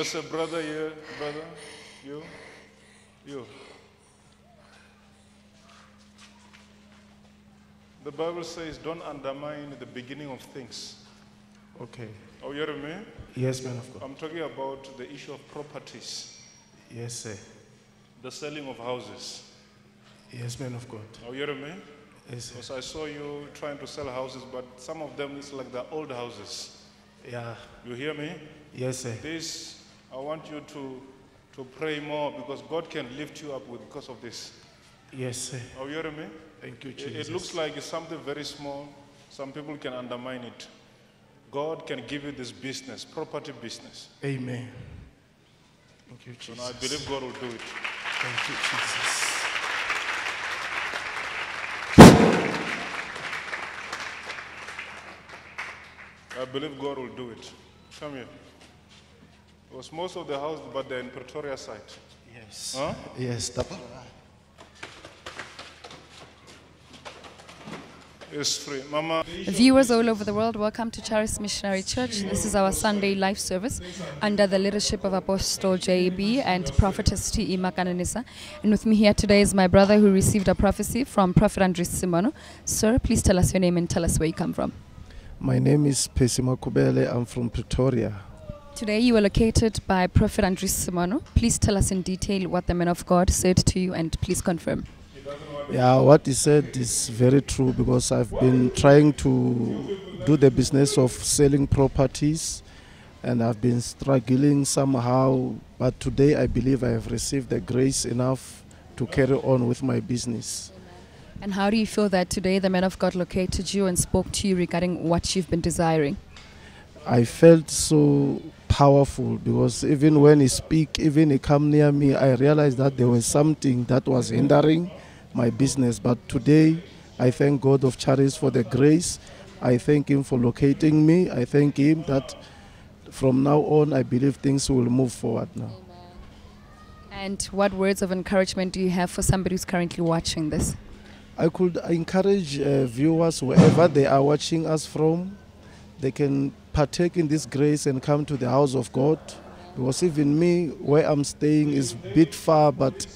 There's a brother here, brother. You? You. The Bible says, don't undermine the beginning of things. Okay. Oh, you hear me? Yes, man of God. I'm talking about the issue of properties, Yes, sir. the selling of houses. Yes, man of God. Oh, you hear me? Yes, sir. Because I saw you trying to sell houses, but some of them is like the old houses. Yeah. You hear me? Yes, sir. This, I want you to, to pray more because God can lift you up with, because of this. Yes, sir. Oh, you hear me? Thank you, It, Jesus. it looks like it's something very small. Some people can undermine it. God can give you this business, property business. Amen. Thank you, And Jesus. I believe God will do it. Thank you, Jesus. I believe God will do it. Come here. Because most of the houses, but they're in Pretoria side. Yes. Huh? Yes. The, It's free. Mama, Viewers all over the world, welcome to Charis Missionary Church. This is our Sunday life service under the leadership of Apostle JB and Prophetess T.E. Makananisa. And with me here today is my brother who received a prophecy from Prophet Andries Semono. Sir, please tell us your name and tell us where you come from. my name is Pesima Kubele. I'm from Pretoria. Today you were located by Prophet Andries Semono. Please tell us in detail what the man of God said to you and please confirm. Yeah, what he said is very true because I've been trying to do the business of selling properties and I've been struggling somehow. But today I believe I have received the grace enough to carry on with my business. And how do you feel that today the man of God located you and spoke to you regarding what you've been desiring? I felt so powerful because even when he speak, even he come near me, I realized that there was something that was hindering my business. But today, I thank God of Charis for the grace. I thank Him for locating me. I thank Him that from now on, I believe things will move forward now. And what words of encouragement do you have for somebody who's currently watching this? I could encourage uh, viewers wherever they are watching us from, they can partake in this grace and come to the house of God. Because even me, where I'm staying is a bit far, but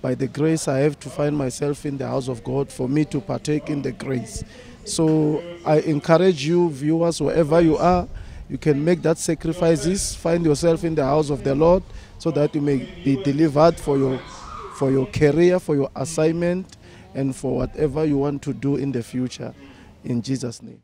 by the grace, I have to find myself in the house of God for me to partake in the grace. So I encourage you, viewers, wherever you are, you can make that sacrifices, find yourself in the house of the Lord, so that you may be delivered for your for your career, for your assignment, and for whatever you want to do in the future. In Jesus' name.